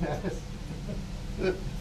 Yes.